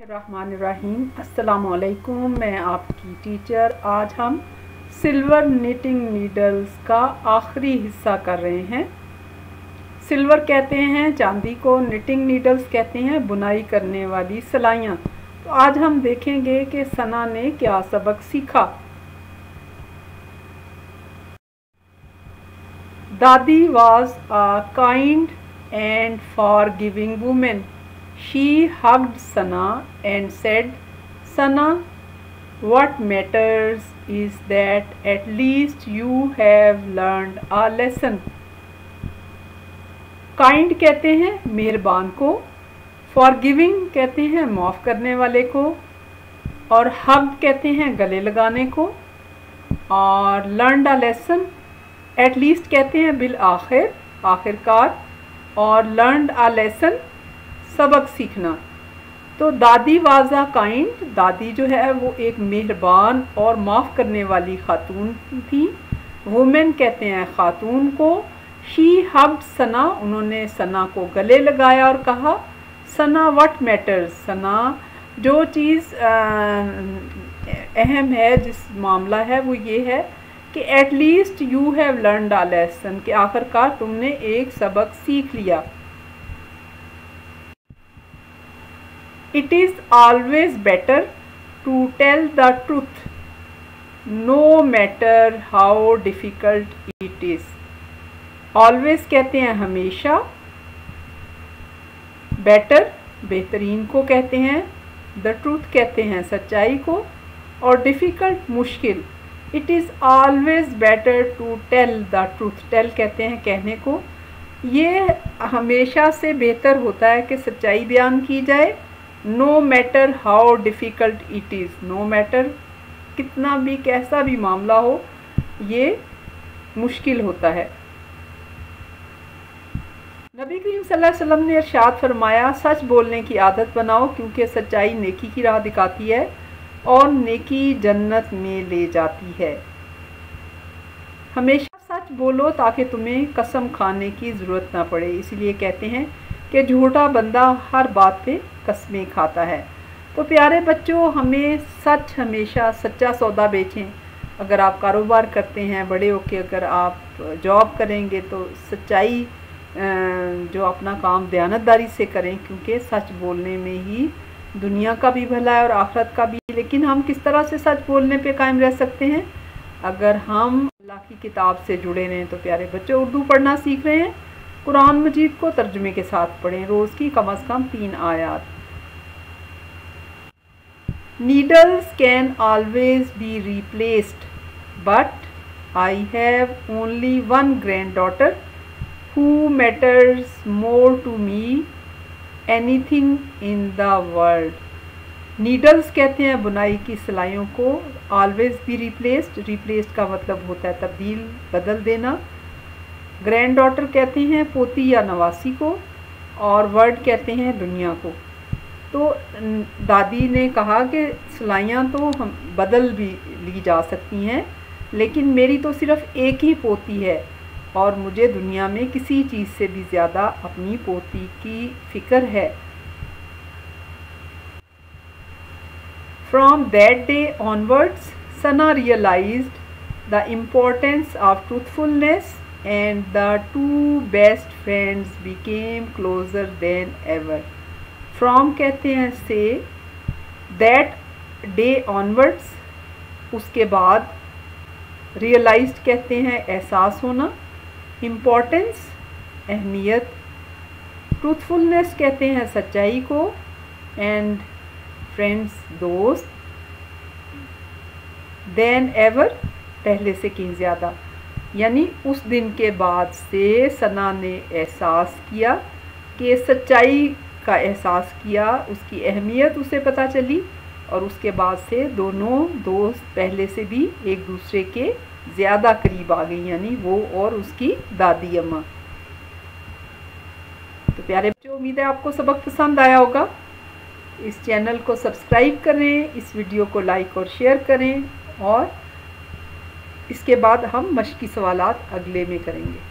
रहीम अस्सलाम मैं आपकी टीचर आज हम सिल्वर निटिंग नीडल्स का आखिरी हिस्सा कर रहे हैं। सिल्वर कहते हैं, चांदी को निटिंग नीडल्स कहते हैं, बुनाई करने वाली सिलाइयाँ। तो आज हम देखेंगे कि सना ने क्या सबक सीखा। दादी was a kind and for giving women She hugged Sana and said, Sana, what matters is that at least you have learned a lesson. Kind कहते हैं मेहरबान को फॉर गिविंग कहते हैं माफ़ करने वाले को और हग कहते हैं गले लगाने को और लर्न अ लेसन एटलीस्ट कहते हैं बिल आखिर आखिरकार और लर्न अ लेसन सबक सीखना। तो दादी वाजा काइंड, दादी जो है वो एक मेहरबान और माफ़ करने वाली खातून थी। वुमेन कहते हैं खातून को। शी हब सना उन्होंने सना को गले लगाया और कहा सना वट मैटर्स सना जो चीज़ अहम है, जिस मामला है, वो ये है कि at least you have learn a lesson कि आखिरकार तुमने एक सबक सीख लिया। It is always better to tell the truth, no matter how difficult it is. Always कहते हैं हमेशा, better बेहतरीन को कहते हैं, the truth कहते हैं सच्चाई को, और difficult मुश्किल it is always better to tell the truth tell कहते हैं कहने को ये हमेशा से बेहतर होता है कि सच्चाई बयान की जाए no matter how difficult it is no matter कितना भी, कैसा भी मामला हो, ये मुश्किल होता है। नबी करीम सल्लल्लाहु अलैहि वसल्लम ने इरशाद फरमाया, सच बोलने की आदत बनाओ, क्योंकि सच्चाई नेकी की राह दिखाती है और नेकी जन्नत में ले जाती है। हमेशा सच बोलो ताकि तुम्हें कसम खाने की ज़रूरत ना पड़े, इसलिए कहते हैं कि झूठा बंदा हर बात पे कस्में खाता है। तो प्यारे बच्चों, हमें सच हमेशा सच्चा सौदा बेचें। अगर आप कारोबार करते हैं, बड़े होके अगर आप जॉब करेंगे तो सच्चाई जो अपना काम दयानतदारी से करें, क्योंकि सच बोलने में ही दुनिया का भी भला है और आखरत का भी। लेकिन हम किस तरह से सच बोलने पे कायम रह सकते हैं? अगर हम अल्लाह की किताब से जुड़े रहें तो प्यारे बच्चे, उर्दू पढ़ना सीख रहे हैं। कुरान मजीद को तर्जुमे के साथ पढ़ें। रोज़ की कम अज़ कम तीन आयात। Needles can always be replaced, but I have only one granddaughter who matters more to me anything in the world. Needles कहते हैं बुनाई की सिलाइयों को। Always be replaced. रिप्लेस्ड का मतलब होता है तब्दील, बदल देना। ग्रैंड डॉटर कहते हैं पोती या नवासी को और वर्ड कहते हैं दुनिया को। तो दादी ने कहा कि सिलाइयाँ तो हम बदल भी ली जा सकती हैं, लेकिन मेरी तो सिर्फ़ एक ही पोती है और मुझे दुनिया में किसी चीज़ से भी ज़्यादा अपनी पोती की फ़िक्र है। From that day onwards Sana realised the importance of truthfulness and the two best friends became closer than ever. From कहते हैं से that day onwards उसके बाद realized कहते हैं एहसास होना importance अहमियत ट्रूथफुलनेस कहते हैं सच्चाई को एंड फ्रेंड्स दोस्त देन एवर पहले से कहीं ज़्यादा यानी उस दिन के बाद से सना ने एहसास किया कि सच्चाई का एहसास किया, उसकी अहमियत उसे पता चली और उसके बाद से दोनों दोस्त पहले से भी एक दूसरे के ज़्यादा करीब आ गई, यानी वो और उसकी दादी अम्मा। तो प्यारे बच्चों, उम्मीद है आपको सबक पसंद आया होगा। इस चैनल को सब्सक्राइब करें, इस वीडियो को लाइक और शेयर करें और इसके बाद हम मशक़ी सवाल अगले में करेंगे।